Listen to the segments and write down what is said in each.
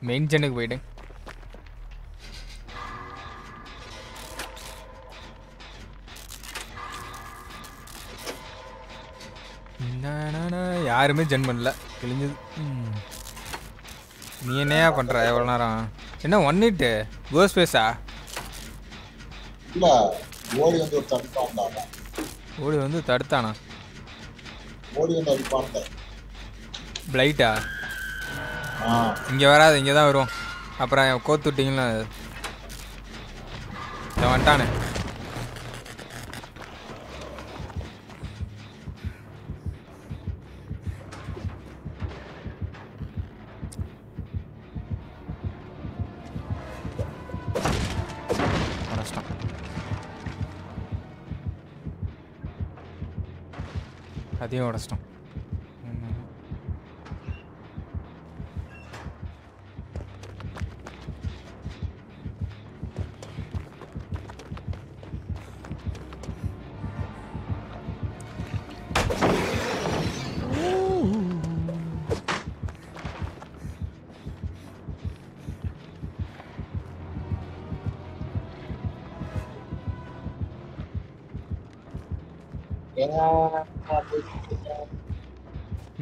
Main ஜென்னுக்கு போயிடு. நானானா, யாருமே gen பண்ணல. கிழிஞ்சது. நீ என்னையா பண்ற எவ்வளோ நேரம்? என்ன ஒன் ஹிட்டு கோஸ் பேஸா இல்ல ஓடி வந்து அவன். ஓடி வந்து அடிப்பான் பிளைட்டா இங்கே வராது இங்கே தான் வருவோம் அப்புறம் கோத்து விட்டீங்களா இதை வந்துட்டானே. அதையும் உடச்சிட்டோம்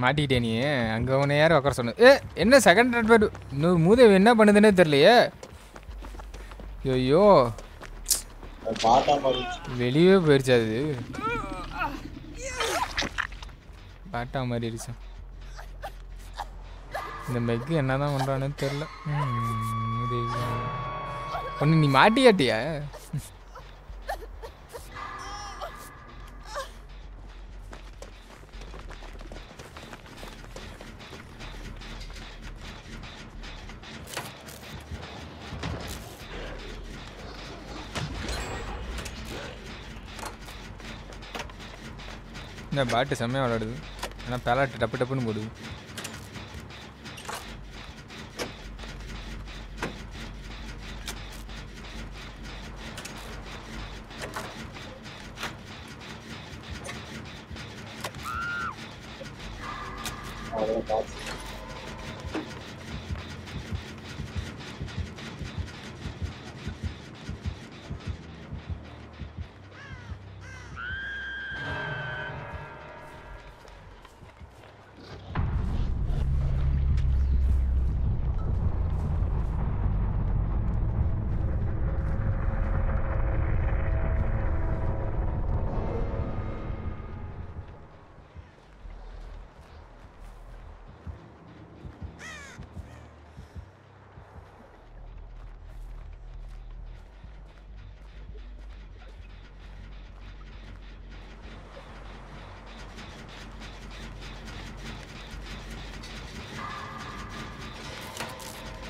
மாட்டிக்கிட்டே நீ அங்கே உன்னை யாரும் உட்கார சொன்ன? ஏ என்ன செகண்ட் ஹேண்ட் பேர் இன்னொரு மூதேவி என்ன பண்ணுதுன்னே தெரியலையே. ஐயோ பாட்டா வெளியே போயிடுச்சா அது. பாட்டா மாதிரி இருச்சு இந்த மெக்கு என்னதான் பண்ணுறான்னு தெரில ஒன்று நீ மாட்டியாட்டியா? இந்த பாட்டு செம்மையாக விளாடுது ஏன்னா பேலாட்டு டப்பு டப்புன்னு போடுது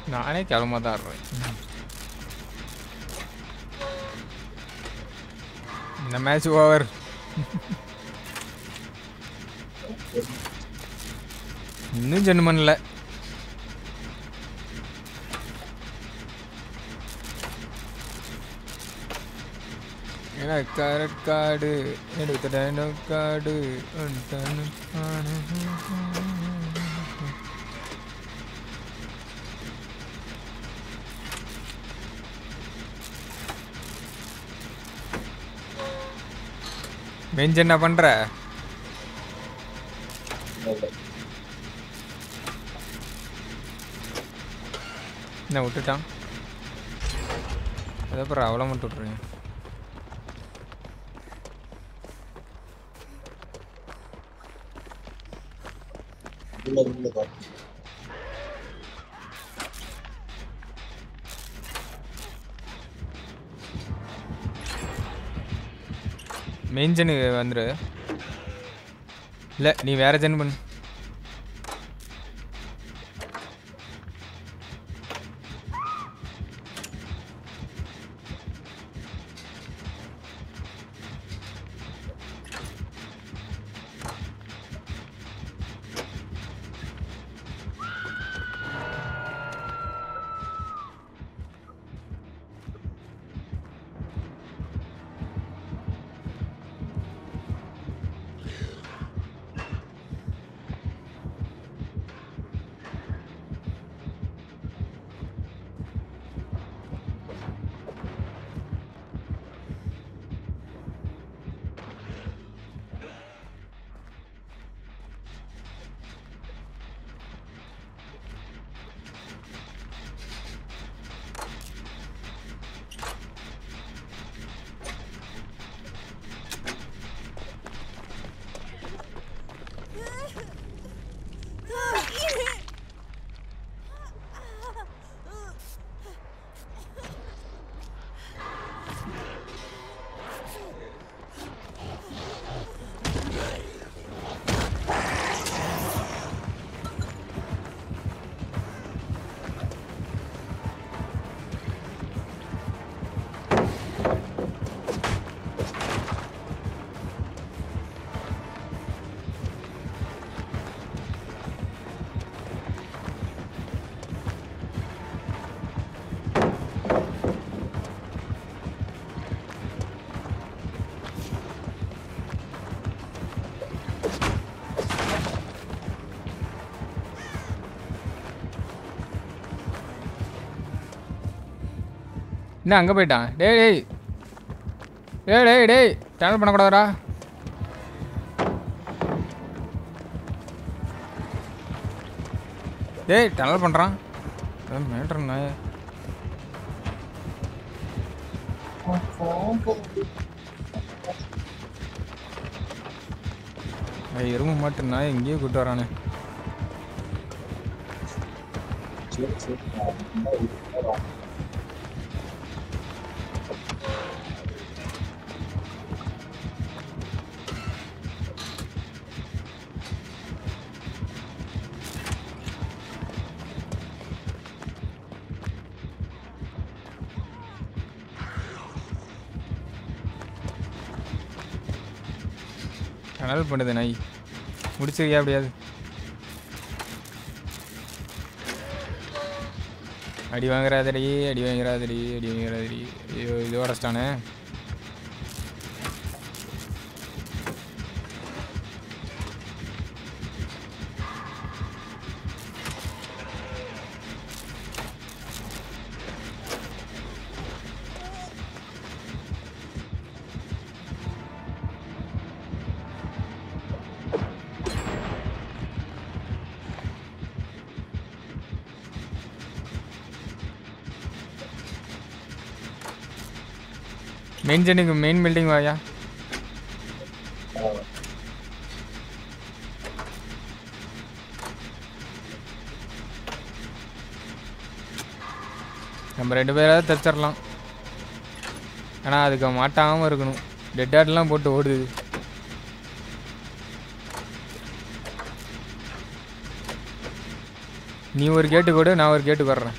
நானே கிளம்ப தான் ஆடுறேன் இந்த மேட்ச் ஓவர் இன்னும் ஜென் பண்ணல ஏன்னா கரட் கார்டு எடுத்துட்டேன் காடு பெஞ்ச் என்ன பண்ற? என்ன விட்டுட்டான்? அதுக்கப்புறம் அவ்வளோ மட்டும் விட்ருங்க இல்லை உள்ள மெயின் ஜெனு வந்துரு. இல்லை நீ வேறு ஜென் பண்ணு. என்ன அங்கே போயிட்டான்? டேய் டேய். டேய் டேய் டேய். சேனல் பண்ணக்கூடாதுடா. டேய் டனல் பண்ணுறான் மேட்ரு நாய ஐய், எங்கேயே மாட்டு இங்கேயே கூட்டு வரானே. சரி பண்ணுது நாய். முடிச்சிருக்கியா அப்படியாது அடி வாங்குறாதடி அடி வாங்குறாதடி அடி வாங்குறாதடி. ஐயோ இது உடச்சிட்டானே. மெயின் ஜென்னுக்கு மெயின் பில்டிங் வாயா நம்ம ரெண்டு பேராவது தச்சிடலாம் ஆனால் அதுக்கு மாட்டாமல் இருக்கணும்। டெட் ஆட்லாம் போட்டு ஓடுது। நீ ஒரு கேட்டு கொடு நான் ஒரு கேட்டு வர்றேன்।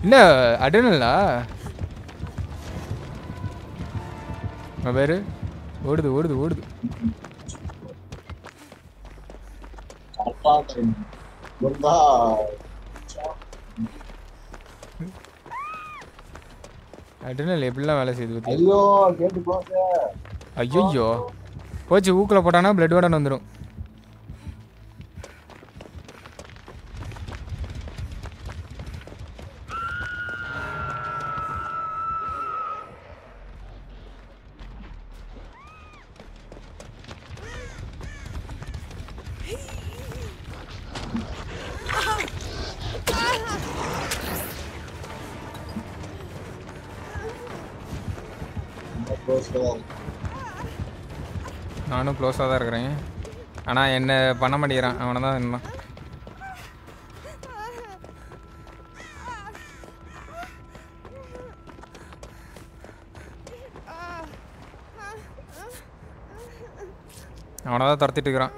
என்ன அடனலா பேரு? ஓடுது ஓடுது ஓடுது. அடனல் எப்படிலாம் வேலை செய்யுது பத்தி ஐயோ ஐயோ போச்சு ஊக்கில் போட்டானா பிளட் வாடன் வந்துடும் நானும் க்ளோஸாக தான் இருக்கிறேன். ஆனால் என்ன பண்ண மாட்டேங்கிறான். அவனை தான் என்ன அவனை தான் துரத்திட்டு இருக்கிறான்.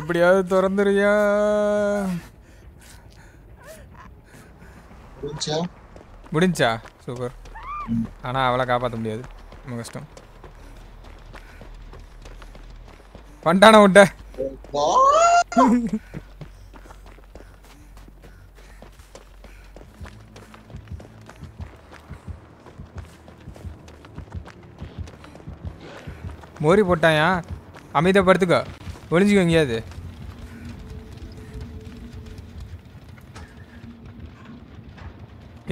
எப்படியாவது திறந்துருயா புரிஞ்சா? முடிஞ்சா? சூப்பர். ஆனால் அவளை காப்பாற்ற முடியாது. ரொம்ப கஷ்டம். பண்ணிட்டான விட்ட! மோரி போட்டாயா? அமைதியப்படுத்துக்கோ ஒளிஞ்சுக்கோ எங்கேயாவது.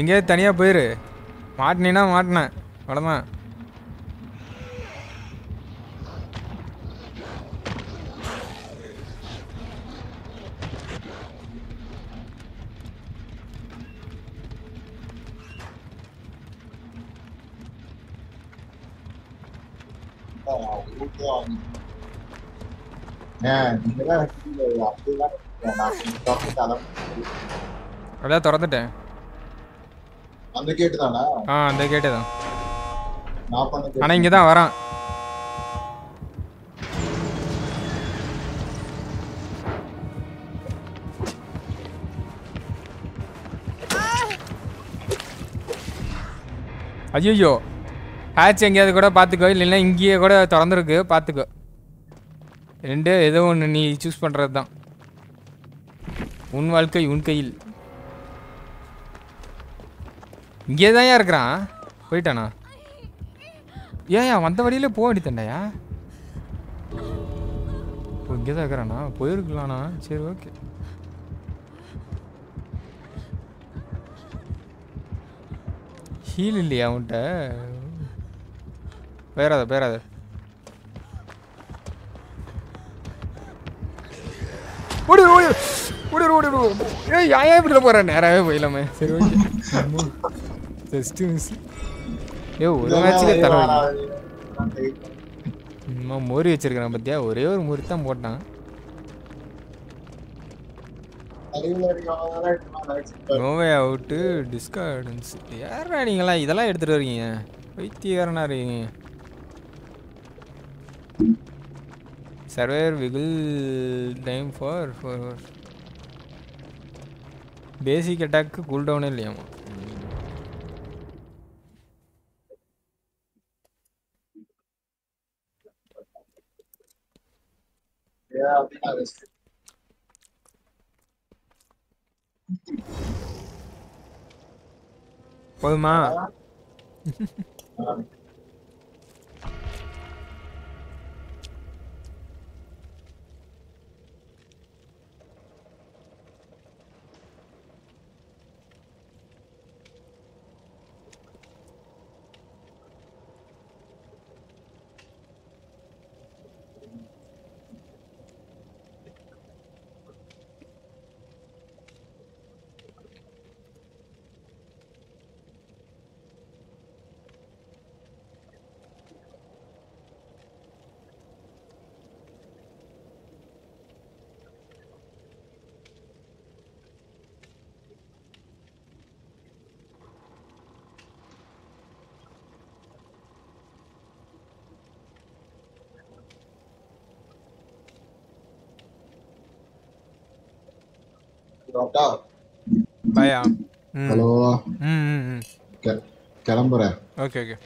எங்கேயாவது தனியாக போயிரு. மாட்டினீன்னா மாட்டினேன். அவ்வளோதான் ஏன், நீங்கதான் அந்த கேட்டு தானா? ஆ அந்த கேட்டே தான். நான் பண்ண ஆனால் இங்கே தான் வரான். ஐயோ ஹேட்ச் எங்கேயாவது கூட பார்த்துக்கோ இல்லைன்னா இங்கேயே கூட திறந்துருக்கு பார்த்துக்கோ. ரெண்டு ஏதோ ஒன்று நீ சூஸ் பண்ணுறது தான் உன் வாழ்க்கை உன் கையில். இங்கே தான் இருக்கிறான். போயிட்டானா? ஏன் வந்த வழியில போக வேண்டியதாண்டாயா இங்கே தான் இருக்கிறானா? போயிருக்கலாண்ணா சரி ஓகே. ஹீல் இல்லையா அவன்கிட்ட? பேராத பேராத ஓடி ஓடி ஓடி ஓடி ஓடி. ஏய் ஏன் ஏன் இப்படி போகிறேன் நேராகவே போயிடலாமே. சரி ஓகே. ஜஸ்ட் மிஸ் ஏ ஒரு மேட்ச்லேயே தர சும்மா மோரி வச்சிருக்கிறேன் பார்த்தியா ஒரே ஒரு மோரி தான் போட்டான். நோவே அவுட்டு டிஸ்கார்டன்ஸ் யாரா நீங்களாம்? இதெல்லாம் எடுத்துகிட்டு வரீங்க வைத்தியக்காரனா இருக்கீங்க. சர்வேர் விகில் time for for basic attack cool டவுனே இல்லையாமா போதுமா பாயா ஹலோ ம் ம் ம் கிளம்புறேன் ஓகே ஓகே